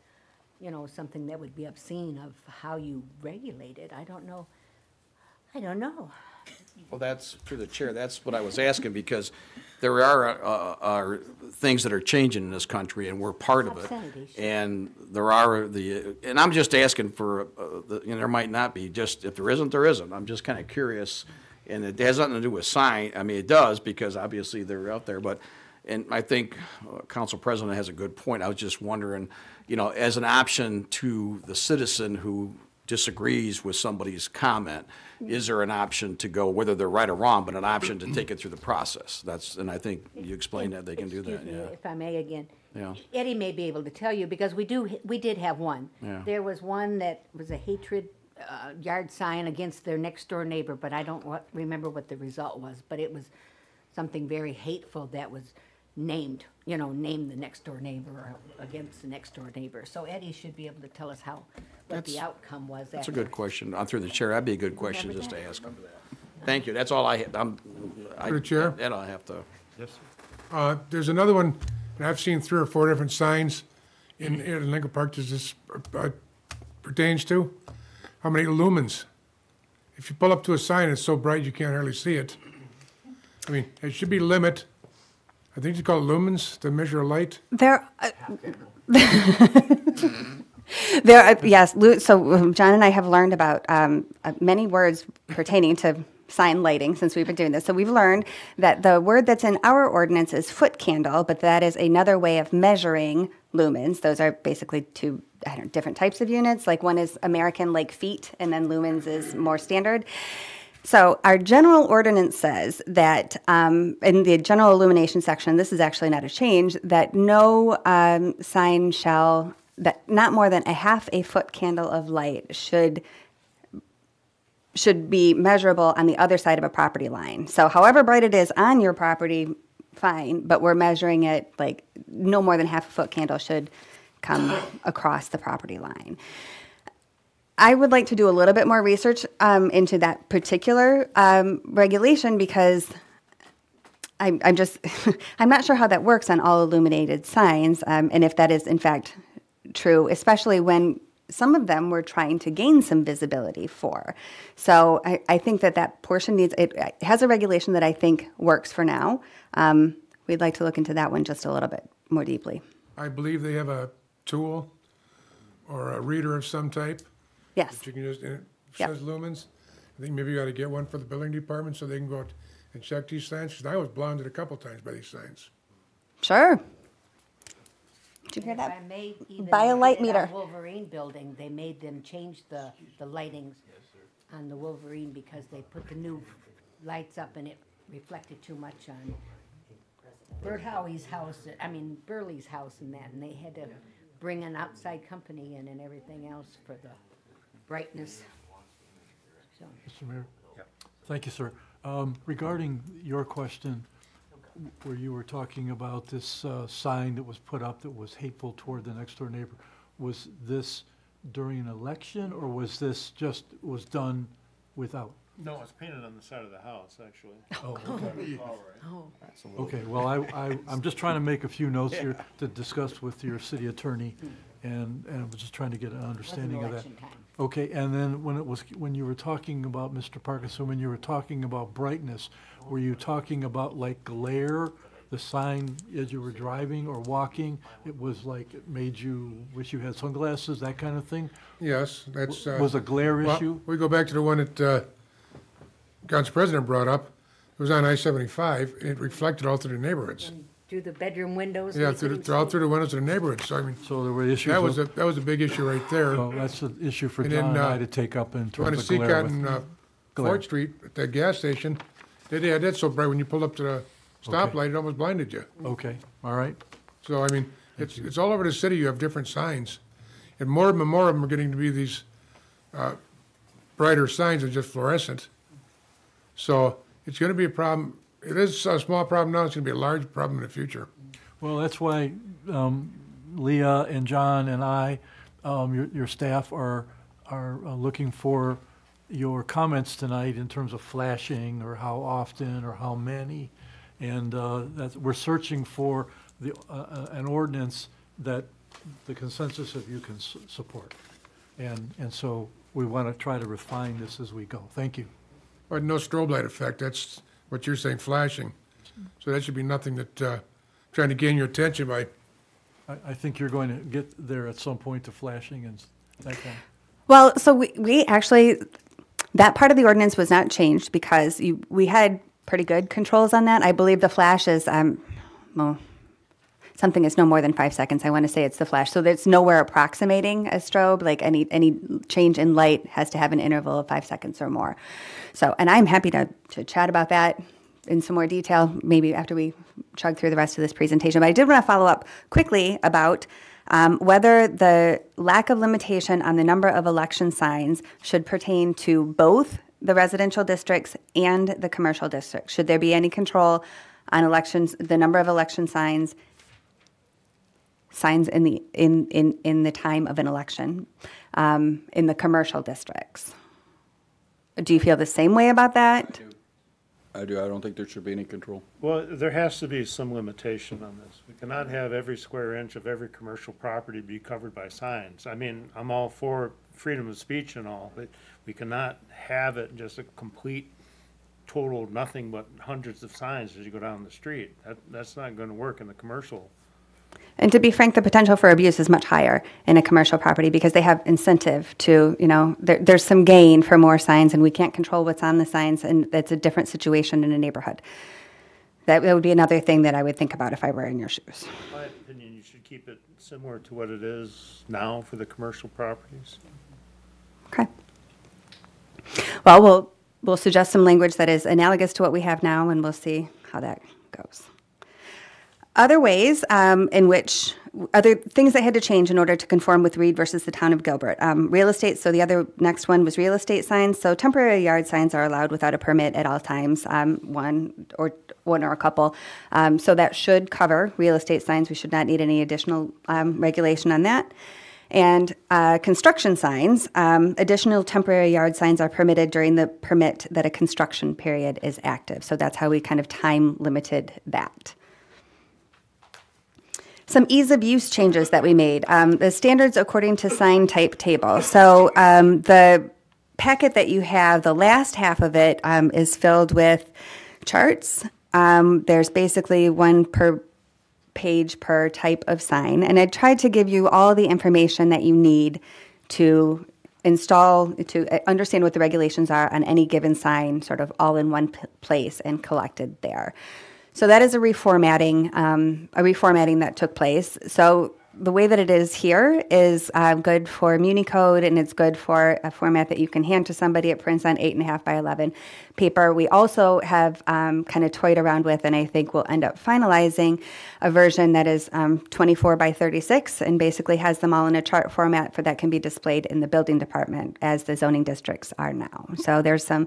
you know, something that would be obscene of how you regulate it. I don't know. I don't know. Well, that's, through the chair, that's what I was asking, because there are, uh, are things that are changing in this country, and we're part of it. And there are the, and I'm just asking for, uh, the- you know, there might not be, just, if there isn't, there isn't. I'm just kind of curious, and it has nothing to do with sign, I mean, it does, because obviously they're out there, but, and I think uh, Council President has a good point. I was just wondering, you know, as an option to the citizen who disagrees with somebody's comment, is there an option to go, whether they're right or wrong, but an option to take it through the process? That's, and I think you explained that, they can do that, Excuse me, yeah. If I may again. Yeah. Eddie may be able to tell you, because we do, we did have one. Yeah. There was one that was a hatred uh, yard sign against their next-door neighbor, but I don't wa- remember what the result was. But it was something very hateful that was named, you know, name the next-door neighbor or against the next-door neighbor. So Eddie should be able to tell us how, what the That's- outcome was. That's a good question. On through the chair, that'd be a good question Remember just to that? ask them. Thank you, that's all I had. I'm. I- Through the chair? That I'll have to. Yes, Uh, there's another one, and I've seen three or four different signs in, in Lincoln Park does this uh, pertains to. How many lumens? If you pull up to a sign, it's so bright you can't hardly see it. I mean, it should be limit, I think it's called lumens to measure light. There, uh, there, are- yes, Lu- so um, John and I have learned about um, uh, many words pertaining to sign lighting since we've been doing this. So we've learned that the word that's in our ordinance is foot candle, but that is another way of measuring lumens. Those are basically two know, different types of units. Like one is American like feet, and then lumens is more standard. So our general ordinance says that um, in the general illumination section, this is actually not a change, that no um, sign shall, that not more than a half a foot candle of light should should be measurable on the other side of a property line. So however bright it is on your property, fine, but we're measuring it like no more than half a foot candle should come across the property line. I would like to do a little bit more research um, into that particular um, regulation because I'm, I'm just, I'm not sure how that works on all illuminated signs um, and if that is in fact true, especially when some of them we're trying to gain some visibility for. So I, I think that that portion needs, it, it has a regulation that I think works for now. Um, we'd like to look into that one just a little bit more deeply. I believe they have a tool or a reader of some type Yes. that you can use, and it Yep. says lumens. I think maybe you ought to get one for the building department so they can go out and check these signs, because I was blinded a couple times by these signs. Sure. Did you hear If that? I may even Buy a light did on meter. Wolverine building, they made them change the, the lightings on the Wolverine because they put the new lights up and it reflected too much on Bert Howie's house, I mean Burley's house and that, and they had to bring an outside company in and everything else for the brightness. So, Mr. Mayor? Thank you, sir. Um, Regarding your question, where you were talking about this uh, sign that was put up that was hateful toward the next-door neighbor, was this during an election, or was this just, was done without? No, it's painted on the side of the house, actually. Oh, okay. Okay, well, I, I, I'm just trying to make a few notes here to discuss with your city attorney, and, and I'm just trying to get an understanding of that. election time. Okay, and then when it was, when you were talking about, Mr. Parkinson, when you were talking about brightness, were you talking about like glare the sign as you were driving or walking, it was like, it made you wish you had sunglasses, that kind of thing? Yes, that's. uh, Was a glare well, issue? We go back to the one that uh, Council President brought up. It was on I-75. It reflected all through the neighborhoods. Through the bedroom windows. Yeah, we through, couldn't the- all see. through the windows of the neighborhoods. So I mean, So there were issues. that was a, that was a big issue right there. Well, that's an issue for And then, John and I uh, to take up in On terms the of glare. Seacott with- and uh, glare. Fort Street, at that gas station, they they had that so bright when you pulled up to the stoplight, it almost blinded you. Okay, all right. So, I mean, it's, it's all over the city, you have different signs. And more and more of them are getting to be these, uh, brighter signs than just fluorescent. So, it's gonna be a problem, it is a small problem now, it's gonna be a large problem in the future. Well, that's why um, Leah and John and I, um, your, your staff are, are uh, looking for your comments tonight in terms of flashing or how often or how many. And uh, we're searching for the, uh, uh, an ordinance that the consensus of you can support. And, and so we want to try to refine this as we go. Thank you. But no strobe light effect, that's what you're saying, flashing. So that should be nothing that, uh, trying to gain your attention by, I, I think you're going to get there at some point to flashing and s- that kind. Well, so we, we actually, that part of the ordinance was not changed because you, we had pretty good controls on that. I believe the flash is, um, well, something is no more than five seconds. I want to say it's the flash. So it's nowhere approximating a strobe. Like any, any change in light has to have an interval of five seconds or more. So, and I'm happy to, to chat about that in some more detail, maybe after we chug through the rest of this presentation. But I did want to follow up quickly about um, whether the lack of limitation on the number of election signs should pertain to both the residential districts and the commercial districts. Should there be any control on elections, the number of election signs, signs in the in in in the time of an election um, in the commercial districts? Do you feel the same way about that? I do, I don't think there should be any control. Well, there has to be some limitation on this. We cannot have every square inch of every commercial property be covered by signs. I mean, I'm all for freedom of speech and all, but we cannot have it just a complete, total, nothing but hundreds of signs as you go down the street. That, that's not gonna work in the commercial. And to be frank, the potential for abuse is much higher in a commercial property because they have incentive to, you know, there, there's some gain for more signs and we can't control what's on the signs and that's a different situation in a neighborhood. That, that would be another thing that I would think about if I were in your shoes. In my opinion, you should keep it similar to what it is now for the commercial properties. Okay. Well, we'll, we'll suggest some language that is analogous to what we have now and we'll see how that goes. Other ways um, in which, other things that had to change in order to conform with Reed versus the town of Gilbert. Um, real estate, so the other next one was real estate signs. So temporary yard signs are allowed without a permit at all times, um, one or one or a couple. Um, so that should cover real estate signs. We should not need any additional um, regulation on that. And uh, construction signs, um, additional temporary yard signs are permitted during the permit that a construction period is active. So that's how we kind of time limited that some ease of use changes that we made. Um, the standards according to sign type table. So um, the packet that you have, the last half of it um, is filled with charts. Um, there's basically one per page per type of sign. And I tried to give you all the information that you need to install, to uh, understand what the regulations are on any given sign, sort of all in one place and collected there. So that is a reformatting, um, a reformatting that took place. So the way that it is here is uh, good for MuniCode and it's good for a format that you can hand to somebody. It prints on eight and a half by 11 paper. We also have um, kind of toyed around with, and I think we'll end up finalizing a version that is um, 24 by 36 and basically has them all in a chart format for that can be displayed in the building department as the zoning districts are now. So there's some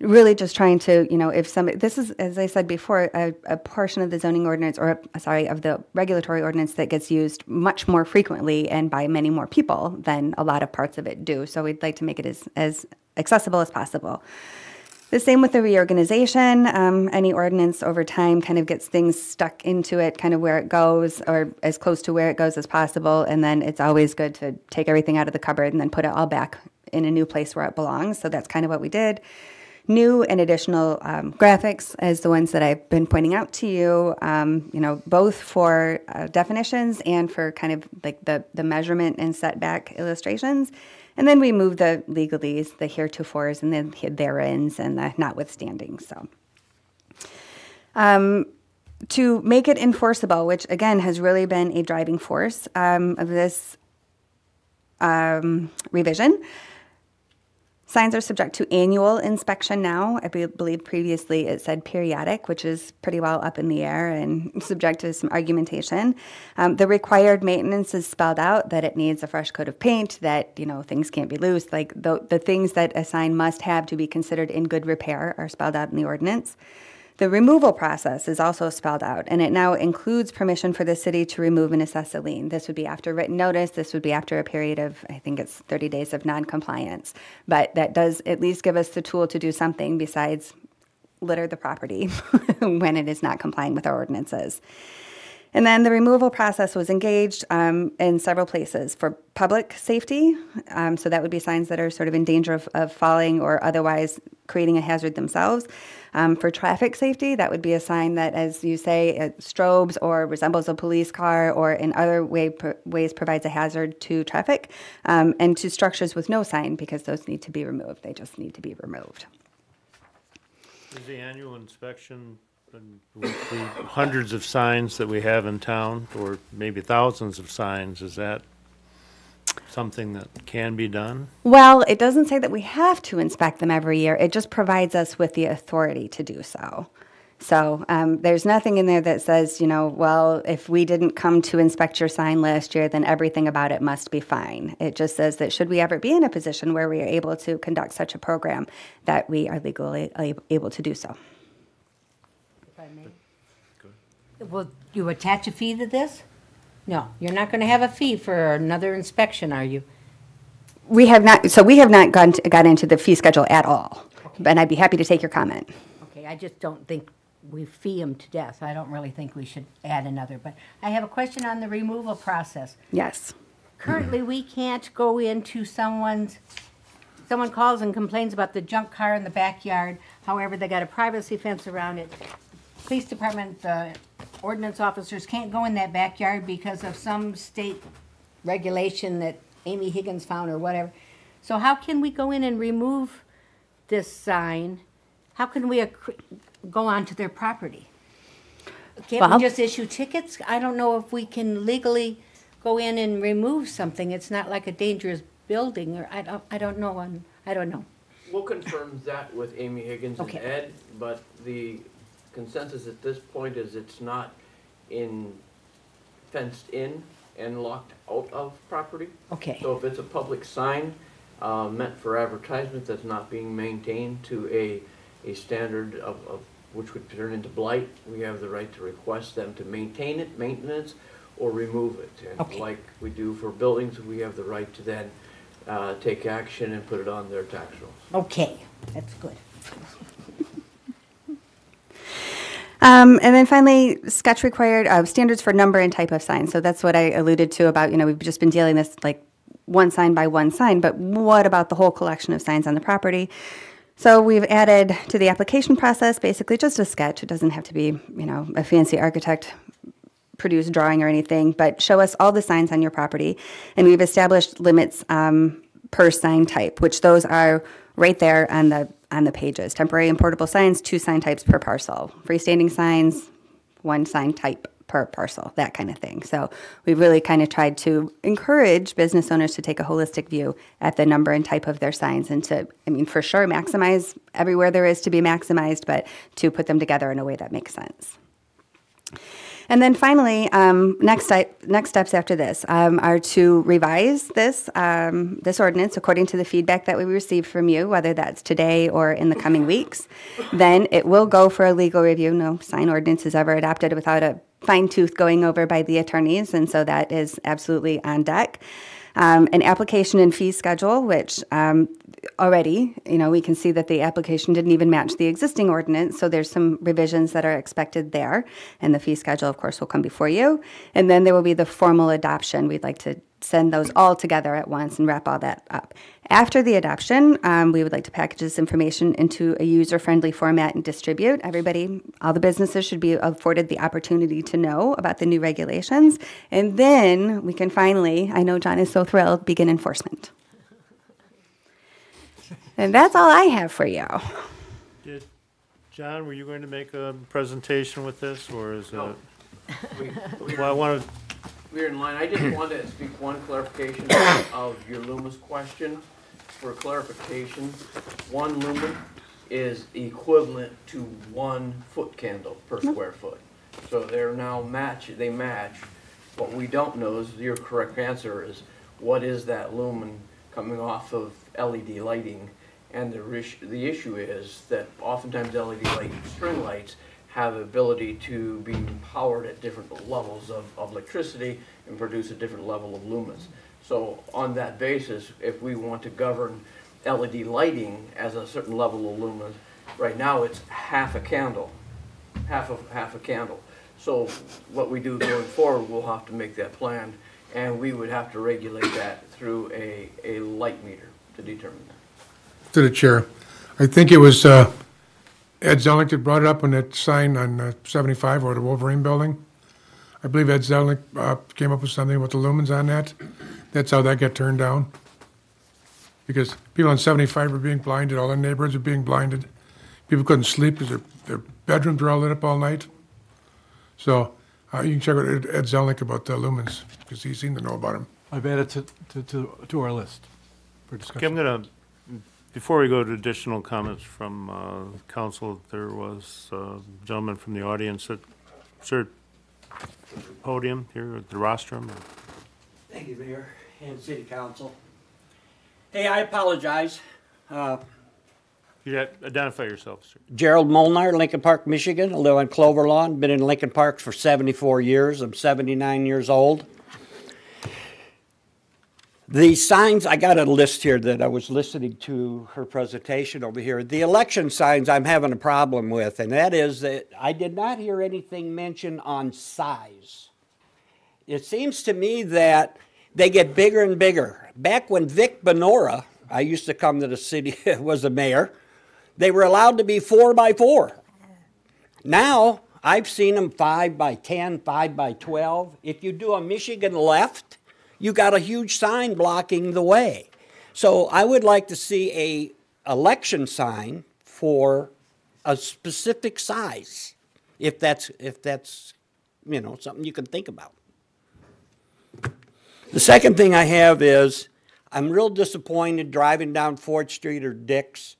really just trying to, you know, if some, this is, as I said before, a, a portion of the zoning ordinance, or, sorry, of the regulatory ordinance that gets used much more frequently and by many more people than a lot of parts of it do. So we'd like to make it as, as accessible as possible. The same with the reorganization. Um, any ordinance over time kind of gets things stuck into it, kind of where it goes, or as close to where it goes as possible. And then it's always good to take everything out of the cupboard and then put it all back in a new place where it belongs. So that's kind of what we did. New and additional um, graphics as the ones that I've been pointing out to you, um, you know, both for uh, definitions and for kind of like the, the measurement and setback illustrations. And then we move the legalese, the heretofores, and then the thereins and the notwithstanding. So um, to make it enforceable, which again has really been a driving force um, of this um, revision. Signs are subject to annual inspection now. I be- believe previously it said periodic, which is pretty well up in the air and subject to some argumentation. Um, the required maintenance is spelled out that it needs a fresh coat of paint, that you know things can't be loose. Like the, the things that a sign must have to be considered in good repair are spelled out in the ordinance. The removal process is also spelled out, and it now includes permission for the city to remove and assess a lien. This would be after written notice. This would be after a period of, I think it's 30 days of noncompliance. But that does at least give us the tool to do something besides litter the property when it is not complying with our ordinances. And then the removal process was engaged um, in several places for public safety. Um, so that would be signs that are sort of in danger of, of falling or otherwise creating a hazard themselves. Um, for traffic safety, that would be a sign that, as you say, it strobes or resembles a police car or in other way, ways provides a hazard to traffic. Um, and to structures with no sign because those need to be removed. They just need to be removed. Is the annual inspection, hundreds of signs that we have in town, or maybe thousands of signs, is that something that can be done? Well, it doesn't say that we have to inspect them every year. It just provides us with the authority to do so. So um, there's nothing in there that says, you know, well, if we didn't come to inspect your sign last year, then everything about it must be fine. It just says that should we ever be in a position where we are able to conduct such a program, that we are legally able to do so. If I may. Will you attach a fee to this? No, you're not going to have a fee for another inspection, are you? We have not, so we have not gone, to- got into the fee schedule at all. And I'd be happy to take your comment. Okay, I just don't think we fee them to death. I don't really think we should add another. But I have a question on the removal process. Yes. Currently, we can't go into someone's, someone calls and complains about the junk car in the backyard. However, they got a privacy fence around it. Police department, the ordinance officers can't go in that backyard because of some state regulation that Amy Higgins found or whatever. So how can we go in and remove this sign? How can we accr- go onto their property? Can't Well- we just issue tickets? I don't know if we can legally go in and remove something. It's not like a dangerous building, or I don't, I don't know, and I don't know. We'll confirm that with Amy Higgins and Ed, but the consensus at this point is it's not in, fenced in and locked out of property. Okay. So if it's a public sign, uh, meant for advertisement that's not being maintained to a, a standard of, of, which would turn into blight, we have the right to request them to maintain it, maintenance, or remove it. And Okay. like we do for buildings, we have the right to then, uh, take action and put it on their tax rolls. Okay, that's good. Um, and then finally, sketch required uh, standards for number and type of signs. So that's what I alluded to about, you know, we've just been dealing this like one sign by one sign, but what about the whole collection of signs on the property? So we've added to the application process basically just a sketch. It doesn't have to be, you know, a fancy architect produced drawing or anything, but show us all the signs on your property. And we've established limits um, per sign type, which those are right there on the on the pages. Temporary and portable signs, two sign types per parcel. Freestanding signs, one sign type per parcel, that kind of thing. So we've really kind of tried to encourage business owners to take a holistic view at the number and type of their signs and to, I mean, for sure, maximize everywhere there is to be maximized, but to put them together in a way that makes sense. And then finally, um, next, step, next steps after this um, are to revise this, um, this ordinance according to the feedback that we received from you, whether that's today or in the coming weeks. Then it will go for a legal review. No sign ordinance is ever adopted without a fine tooth going over by the attorneys, and so that is absolutely on deck. Um, an application and fee schedule, which um, already, you know, we can see that the application didn't even match the existing ordinance, so there's some revisions that are expected there. And the fee schedule, of course, will come before you. And then there will be the formal adoption. We'd like to send those all together at once and wrap all that up. After the adoption, um, we would like to package this information into a user-friendly format and distribute. Everybody, all the businesses should be afforded the opportunity to know about the new regulations. And then we can finally, I know John is so thrilled, begin enforcement. And that's all I have for you. Did, John, were you going to make a presentation with this, or is No. it? We- we- Well, I wanted, We're in line. I just wanted to speak one clarification of your lumens question. For clarification, one lumen is equivalent to one foot candle per square foot. So they're now match, they match. What we don't know is, your correct answer is, what is that lumen coming off of LED lighting? And the issue, the issue is that oftentimes LED light, string lights have the ability to be powered at different levels of, of electricity and produce a different level of lumens. So on that basis, if we want to govern LED lighting as a certain level of lumens, right now it's half a candle, half of, half a candle. So what we do going forward, we'll have to make that plan, and we would have to regulate that through a, a light meter to determine that. To the chair. I think it was uh, Ed Zelnick that brought it up on that sign on uh, 75 or the Wolverine Building. I believe Ed Zelnick uh, came up with something with the lumens on that. That's how that got turned down. Because people on 75 were being blinded, all their neighborhoods were being blinded. People couldn't sleep because their, their bedrooms were all lit up all night. So uh, you can check with Ed Ed Zelnick about the lumens, because he seemed to know about them. I've added to, to, to, to our list for okay, I'm discussion. gonna, before we go to additional comments from, uh, council, there was a gentleman from the audience that, sir, podium here at the rostrum. Thank you, Mayor and City Council. Hey, I apologize. Uh, You identify yourself, sir. Gerald Molnar, Lincoln Park, Michigan. I live on Clover Lawn. Been in Lincoln Park for 74 years. I'm 79 years old. The signs, I got a list here that I was listening to her presentation over here. The election signs I'm having a problem with, and that is that I did not hear anything mentioned on size. It seems to me that they get bigger and bigger. Back when Vic Benora, I used to come to the city, was a mayor, they were allowed to be four by four. Now, I've seen them five by 10, five by 12. If you do a Michigan left, you got a huge sign blocking the way. So I would like to see a election sign for a specific size, if that's, if that's, you know, something you can think about. The second thing I have is, I'm real disappointed driving down Fort Street or Dix.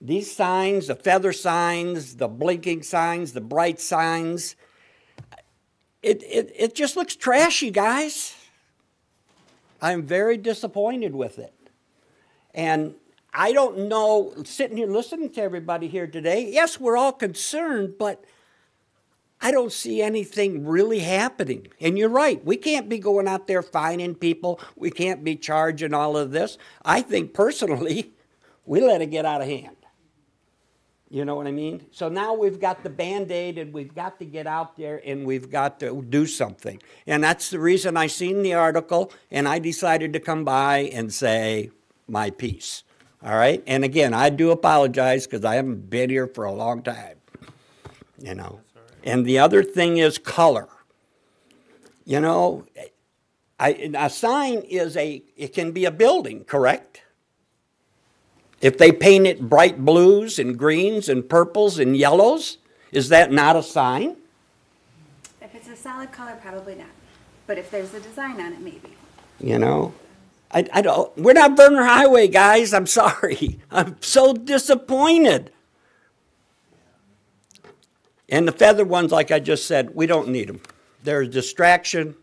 These signs, the feather signs, the blinking signs, the bright signs, it, it, it just looks trashy, guys. I'm very disappointed with it. And I don't know, sitting here listening to everybody here today, yes, we're all concerned, but I don't see anything really happening. And you're right, we can't be going out there fining people. We can't be charging all of this. I think personally, we let it get out of hand. You know what I mean? So now we've got the band aid and we've got to get out there and we've got to do something. And that's the reason I seen the article and I decided to come by and say my piece. All right? And again, I do apologize because I haven't been here for a long time. You know? And the other thing is color. You know, I, a sign is a, it can be a building, correct? If they paint it bright blues and greens and purples and yellows, is that not a sign? If it's a solid color, probably not. But if there's a design on it, maybe. You know? I, I don't, we're not Burner Highway, guys. I'm sorry. I'm so disappointed. And the feather ones, like I just said, we don't need them. They're a distraction.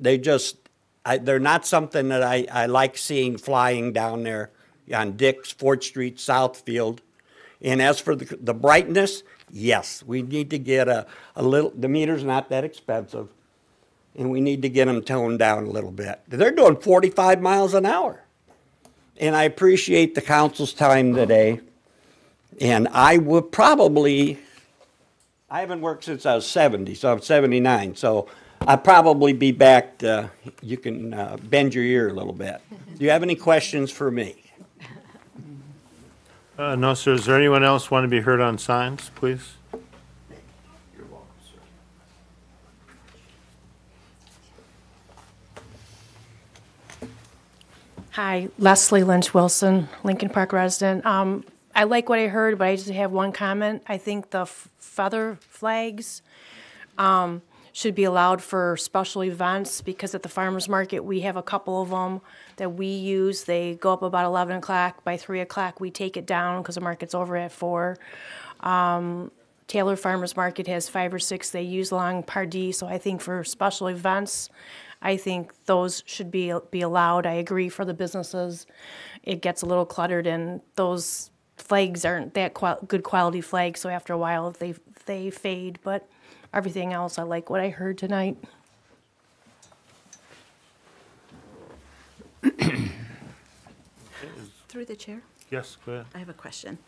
They just, I, they're not something that I, I like seeing flying down there on Dix, Fort Street, Southfield. And as for the, the brightness, yes, we need to get a, a little, the meter's not that expensive. And we need to get them toned down a little bit. They're doing 45 miles an hour. And I appreciate the council's time today. And I would probably, I haven't worked since I was 70, so I'm 79. So I'll probably be back, to- you can uh, bend your ear a little bit. Do you have any questions for me? Uh, no, sir. Is there anyone else want to be heard on signs, please? You're welcome, sir. Hi, Leslie Lynch Wilson, Lincoln Park resident. Um, I like what I heard, but I just have one comment. I think the feather flags, um, should be allowed for special events because at the farmer's market, we have a couple of them that we use. They go up about eleven o'clock. By three o'clock, we take it down because the market's over at four. Um, Taylor Farmers Market has five or six they use along Pardee, so I think for special events, I think those should be, be allowed. I agree for the businesses. It gets a little cluttered and those flags aren't that qual- good quality flags, so after a while they, they fade, but everything else, I like what I heard tonight. Through the chair, Yes, go ahead. I have a question.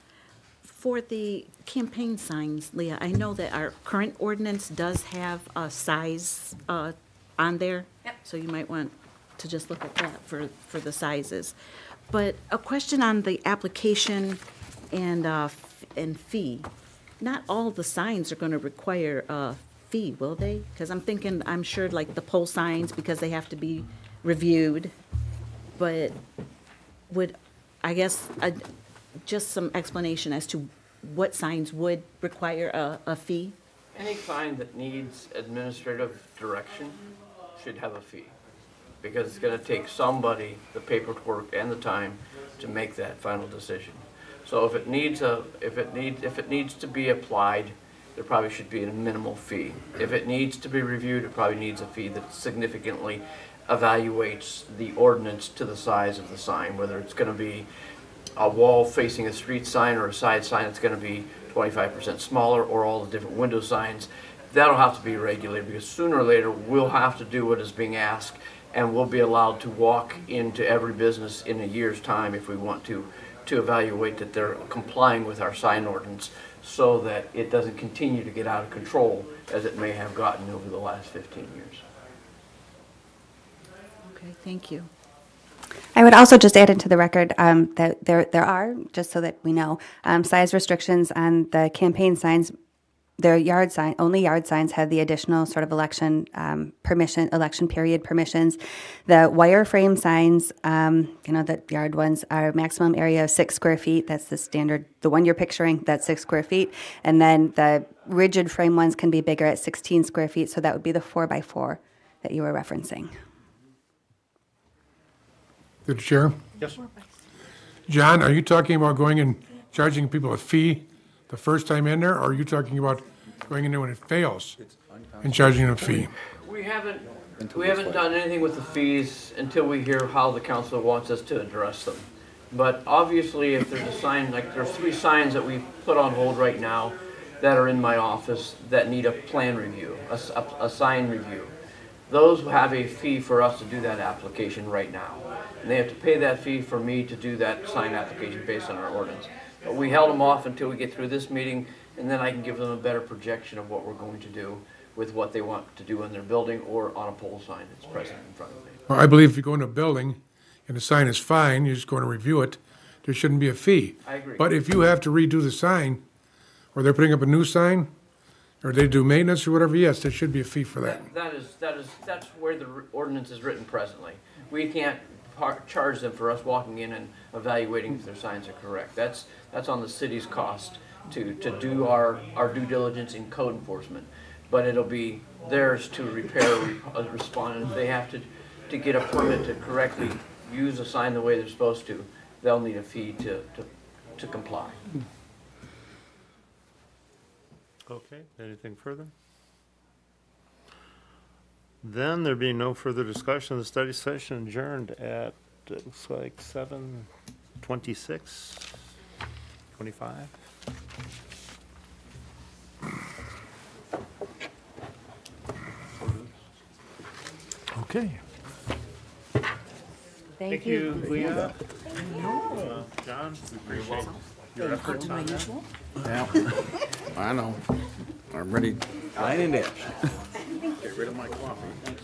For the campaign signs, Leah, I know that our current ordinance does have a size uh, on there. Yep. So you might want to just look at that for, for the sizes. But a question on the application and, uh, f- and fee. Not all the signs are gonna require a fee, will they? Because I'm thinking, I'm sure like the pole signs, because they have to be reviewed. But would, I guess, uh, just some explanation as to what signs would require a, a fee? Any sign that needs administrative direction should have a fee. Because it's gonna take somebody the paperwork and the time to make that final decision. So if it needs a, if it needs, if it needs to be applied, there probably should be a minimal fee. If it needs to be reviewed, it probably needs a fee that significantly evaluates the ordinance to the size of the sign, whether it's gonna be a wall facing a street sign or a side sign that's gonna be twenty-five percent smaller, or all the different window signs. That'll have to be regulated, because sooner or later, we'll have to do what is being asked, and we'll be allowed to walk into every business in a year's time if we want to, to evaluate that they're complying with our sign ordinance, so that it doesn't continue to get out of control as it may have gotten over the last fifteen years. Okay, thank you. I would also just add into the record um, that there, there are, just so that we know, um, size restrictions on the campaign signs. Their yard sign, only yard signs have the additional sort of election um, permission, election period permissions. The wireframe signs, um, you know, the yard ones are maximum area of six square feet. That's the standard, the one you're picturing, that's six square feet. And then the rigid frame ones can be bigger at 16 square feet, so that would be the four by four that you were referencing. Through the chair. Yes, sir. John, are you talking about going and charging people a fee the first time in there, or are you talking about going in there when it fails and charging a fee? We haven't, we haven't done anything with the fees until we hear how the council wants us to address them. But obviously, if there's a sign, like, there's three signs that we put on hold right now that are in my office that need a plan review, a sign review. Those have a fee for us to do that application right now. And they have to pay that fee for me to do that sign application based on our ordinance. But we held them off until we get through this meeting, and then I can give them a better projection of what we're going to do with what they want to do in their building or on a pole sign that's present in front of me. Well, I believe if you go in a building and the sign is fine, you're just going to review it, there shouldn't be a fee. I agree. But if you have to redo the sign, or they're putting up a new sign, or they do maintenance or whatever, yes, there should be a fee for that. That is, that is, that's where the ordinance is written presently. We can't charge them for us walking in and evaluating if their signs are correct. That's, that's on the city's cost to, to do our, our due diligence in code enforcement. But it'll be theirs to repair, re- uh, respond, if they have to, to get a permit to correctly use a sign the way they're supposed to, they'll need a fee to, to, to comply. Okay, anything further? Then there being no further discussion, the study session adjourned at, it looks like seven twenty-six, twenty-five. Okay. Thank you, Leah. Uh, John, we appreciate your efforts on that. Yeah, I know. I'm ready, line and dash. Get rid of my coffee.